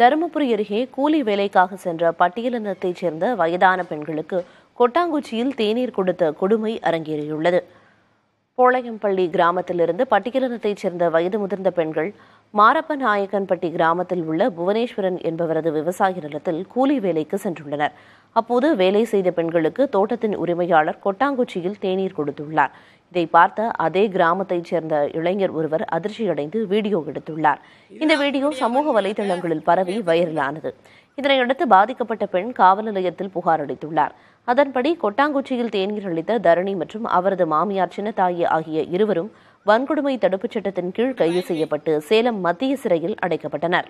தருமபுரி அருகே கூலி வேலைக்காக சென்ற பட்டியலினத்தைச் சேர்ந்த வயதான பெண்களுக்கு கொட்டாங்குச்சியில் தேநீர் கொடுத்த கொடுமை அரங்கேறியுள்ளது. கோளையம்பள்ளி கிராமத்திலிருந்து பட்டியலினத்தைச் சேர்ந்த வயது முதிர்ந்த பெண்கள் மாரப்ப நாயக்கன்பட்டி கிராமத்தில் உள்ள புவனேஸ்வரன் என்பவரது விவசாய நிலத்தில் கூலி வேலைக்கு சென்றுள்ளனர். அப்போது வேலை செய்த பெண்களுக்கு தோட்டத்தின் உரிமையாளர் கொட்டாங்குச்சியில் தேநீர் கொடுத்துள்ளார். இதை பார்த்த அதே கிராமத்தைச் சேர்ந்த இளைஞர் ஒருவர் அதிர்ச்சியடைந்து வீடியோ எடுத்துள்ளார். இந்த வீடியோ சமூக வலைதளங்களில் பரவி வைரலானது. இதனையடுத்து பாதிக்கப்பட்ட பெண் காவல் நிலையத்தில் புகார் அளித்துள்ளார். அதன்படி கொட்டாங்குச்சியில் தேநீர் அளித்த தரணி மற்றும் அவரது மாமியார் சின்னத்தாயி ஆகிய இருவரும் வன்கொடுமை தடுப்புச் சட்டத்தின் கீழ் கைது செய்யப்பட்டு சேலம் மத்திய சிறையில் அடைக்கப்பட்டனர்.